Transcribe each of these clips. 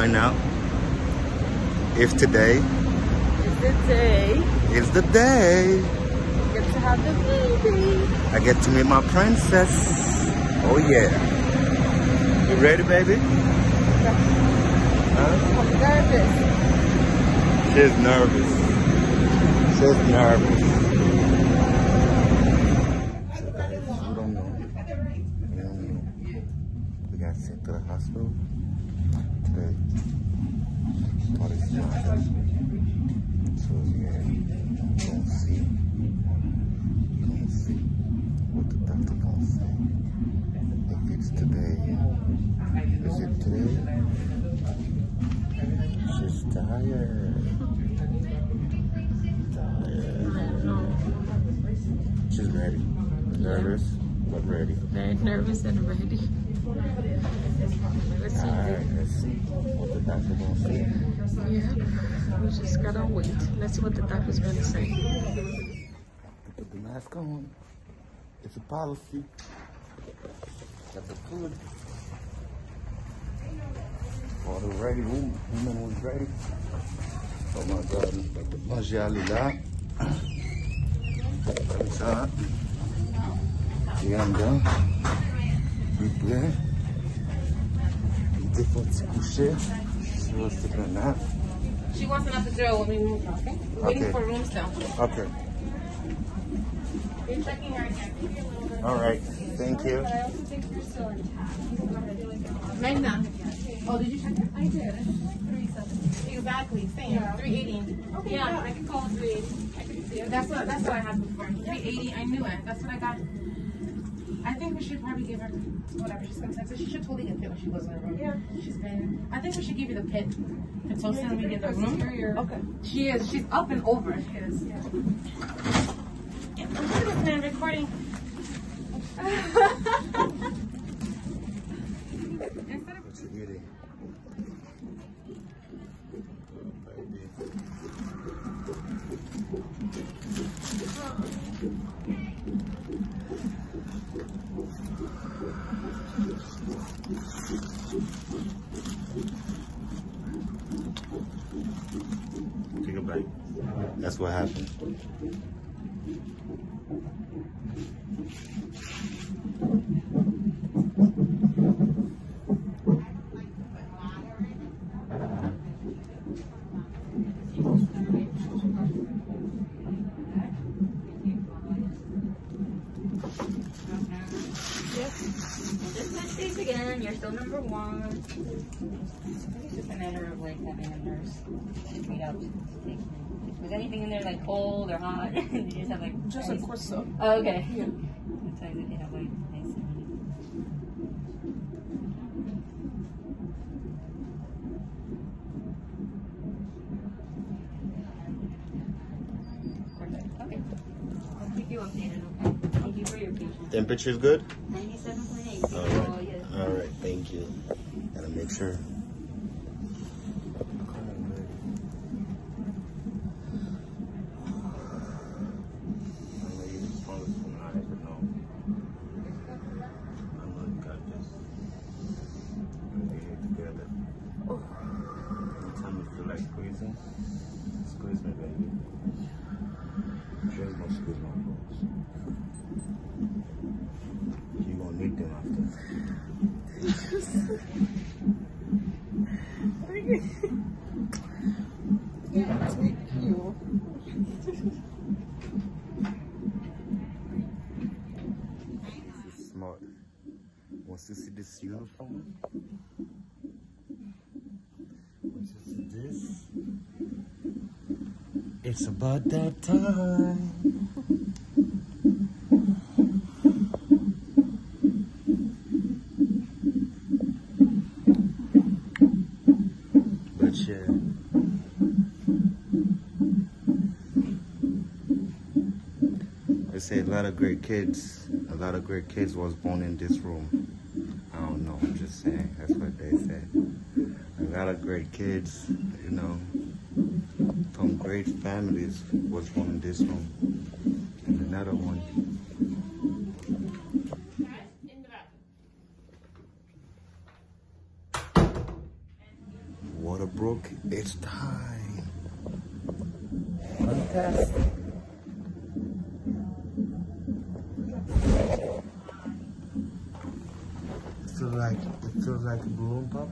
find out if today It's the day. is the day You get to have the baby. I get to meet my princess. Oh yeah. You ready, baby? Huh? I'm nervous. She's nervous. She's nervous. We don't know. We don't know. We got sent to the hospital 100% ready. Let's see. Right, let's see what the doctor will say. Yeah, we just gotta wait. Let's see what the doctor's gonna say. Put the mask on. It's a policy. Got the food. All the ready woman. women was ready. Oh my God, Majialila. What's up? Yeah, I'm done bien. S'il vous plaît. Il était faut coucher sur ce canapé. She wants an epidural when we move her, okay? We're waiting Okay. for room still. Okay. You're checking her again. All right. Thank you. Magna. Oh, did you check it? I did. Exactly, same. 380. Okay, yeah, I can call it 380. That's what that's what I had before. 380. I knew it. That's what I got. I think we should probably give her whatever she's gonna text. She should totally get pit when she goes in the room. Yeah. She's been. I think we should give you the pit. Pitocin when we get the room. Okay. She is. She's up and over. She is. Yeah. Yeah, I'm good with man recording. Instead of What you getting? Oh, baby. Take a bite. That's what happened. Just touch base again. You're still number one. Of like having a nurse read out. Was anything in there like cold or hot? Did you just have like Just of course so. Oh, okay. Sometimes if you have like nice and Perfect. Okay. I'll keep you updated. Okay. Thank you for your patience. Temperature's good? Ninety-seven point eight. All Oh, right. yes. All right. Thank you. Gotta make sure. Anytime you feel like squeezing, squeeze me, baby. Just don't squeeze You gonna need them after. Thank you. This is smart. Once you see this uniform, once you see this, it's about that time. But yeah. They say a lot of great kids, a lot of great kids was born in this room. I don't know, I'm just saying, that's what they said. A lot of great kids, you know, from great families was born in this room. And another one. Water broke. It's time. Untest. Like it feels like a balloon pop.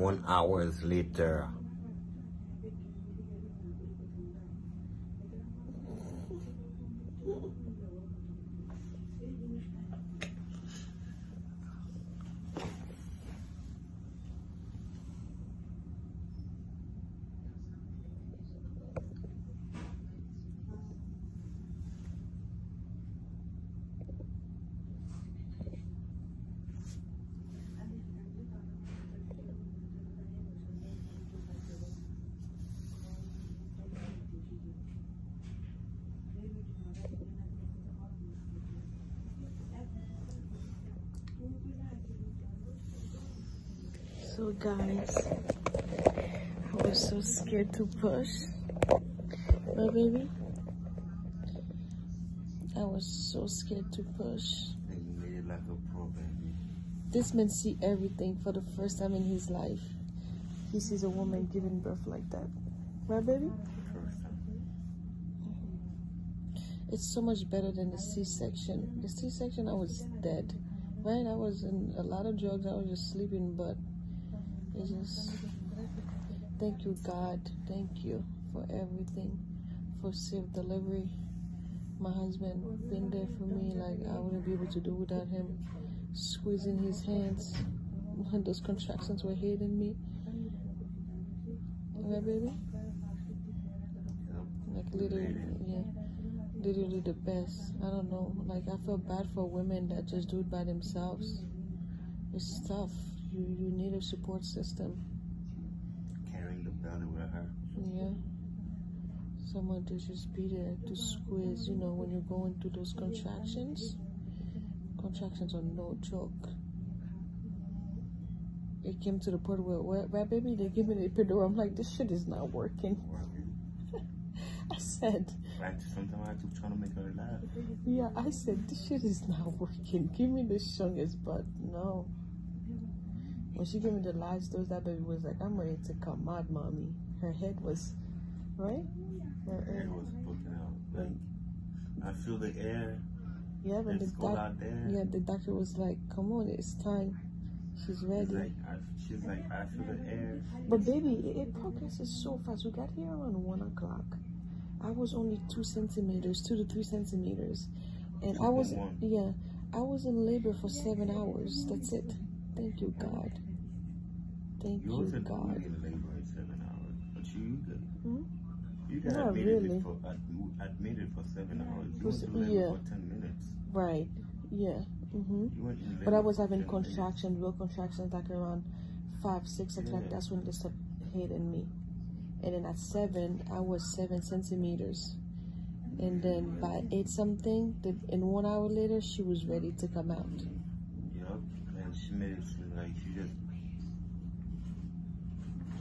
One hours later. So guys, I was so scared to push. My baby. I was so scared to push. And made it like a pro. This man see everything for the first time in his life. He sees a woman giving birth like that. Right, baby? First. Mm-hmm. It's so much better than the C-section. The C-section, I was dead. Right? I was in a lot of drugs. I was just sleeping, but just... Thank you, God. Thank you for everything. For safe delivery. My husband been there for me. Like, I wouldn't be able to do without him. Squeezing his hands when those contractions were hitting me. Right, baby? Like, literally, yeah literally the best. I don't know. Like I feel bad for women that just do it by themselves. It's tough. You you need a support system. Carrying the belly with her. Yeah. Someone to just be there to squeeze, you know, when you're going through those contractions. Contractions are no joke. It came to the point where, where, where baby, they give me the epidural. I'm like, this shit is not working. I said, sometimes I keep trying to make her laugh. Yeah, I said this shit is not working. Give me the strongest, but no. When she gave me the last dose, that baby was like, "I'm ready to come out, mommy." Her head was, right? Her Her head- was poking out. Like, I feel the air. yeah, but the It's cold doc- yeah, the doctor was like, "Come on, it's time. She's She's ready." like, I, she's like, I feel the air. But baby, it, it progresses so fast. We got here around one o'clock. I was only two centimeters, two to three centimeters, and I was 2.1. yeah, I was in labor for seven hours. That's it. Thank you, God. Thank You God. really in labor in seven hours, but you got, Hmm? you got Not admitted, really. for, admi- admitted for seven hours. You Was- went labor yeah. for ten minutes. Right. Yeah. hmm You went in labor But I was having contractions, real contractions, like around five, six o'clock. Yeah. That's when they stopped hitting me. And then at seven, I was seven centimeters. And then by eight something, the, and one hour later, she was ready to come out. Yup, and she made it seem like she just.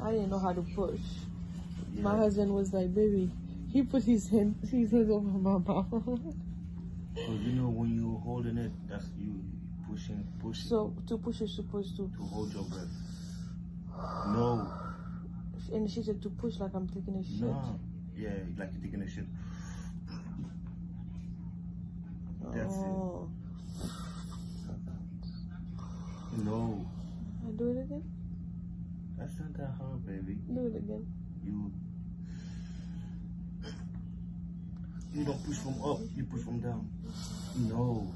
I didn't know how to push. Yeah, My husband was like, "Baby," he put his hand, his hands over my mouth. So you know when you're holding it, that's you pushing, pushing so to push, you're supposed to. to hold your breath. No, And she said to push like I'm taking a shit. no, yeah, like you're taking a shit. That's oh. it. No, I do it again. that's not that hard, baby. Do it again. You you don't push from up, you push from down. No.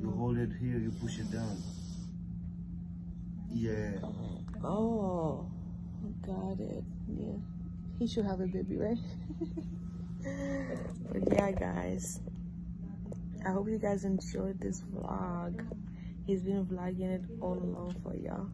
You hold it here, you push it down. Yeah. Oh, got it. Yeah, he should have a baby, right? but yeah, guys, I hope you guys enjoyed this vlog. He's been vlogging it all along for y'all.